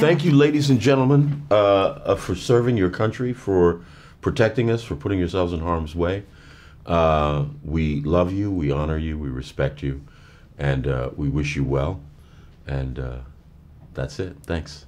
Thank you, ladies and gentlemen, uh, uh, for serving your country, for protecting us, for putting yourselves in harm's way. Uh, we love you, we honor you, we respect you, and uh, we wish you well. And uh, that's it. Thanks.